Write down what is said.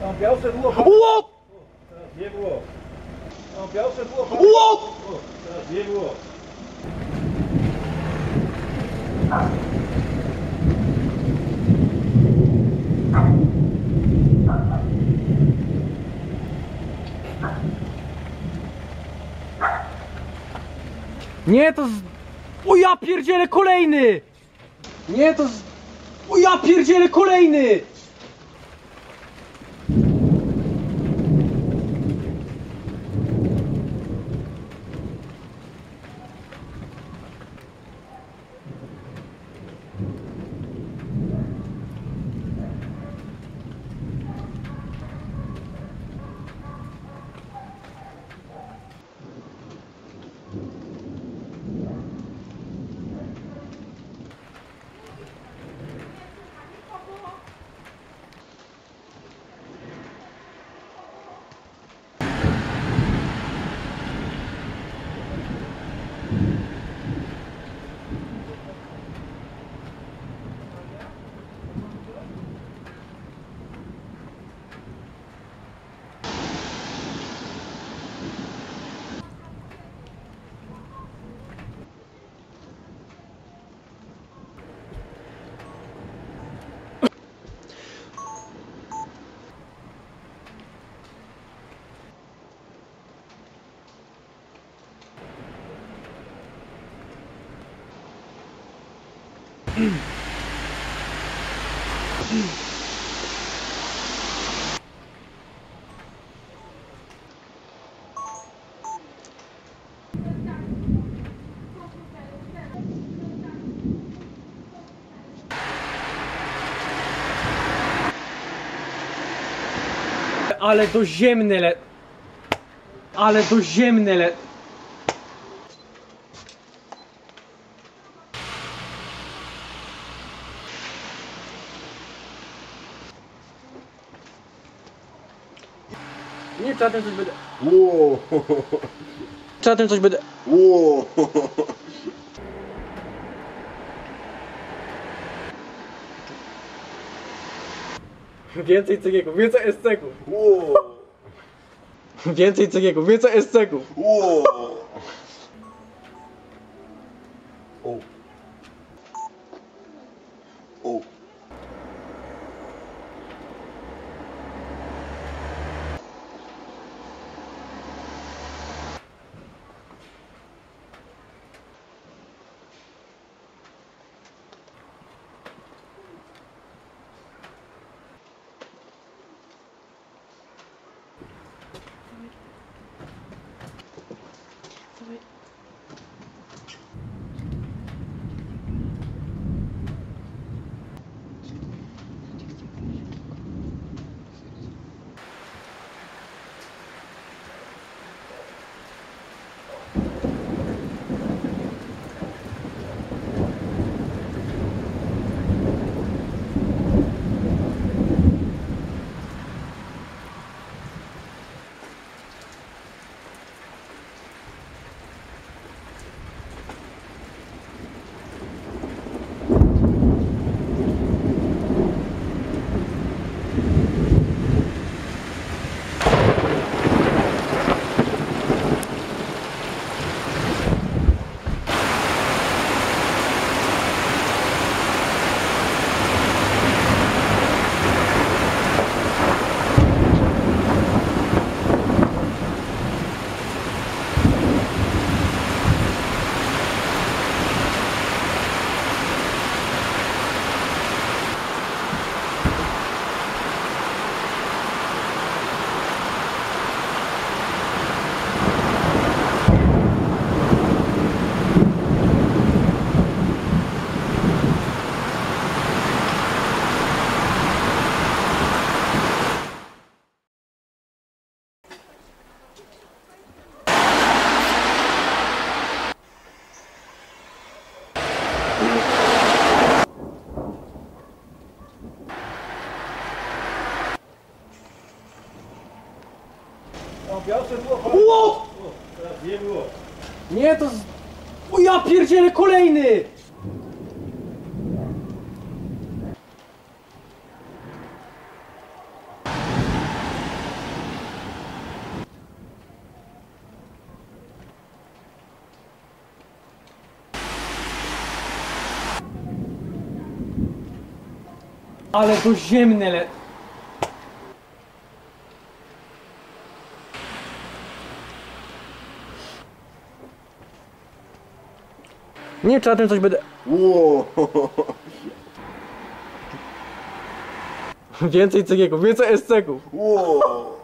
Tam białce było. Łop! Teraz nie było. Tam białce było. Łop! Teraz nie było. Nie, to z... O ja pierdzielę kolejny! Nie, to z... O ja pierdzielę kolejny! Ale doziemne le... Ale doziemne le... Nie, trzeba ten coś będę... Ło, Trzeba ten coś będę... ło. Więcej cegieków, więcej SC-ków. Ło, Więcej cegieków, więcej SC-ków. ło. Ło! Nie było. Nie, to... z- O ja pierdzielę kolejny! Ale to ziemne le... Nie, czy na tym coś będę... Wow. Więcej cegiego, więcej SC-ków. Wow.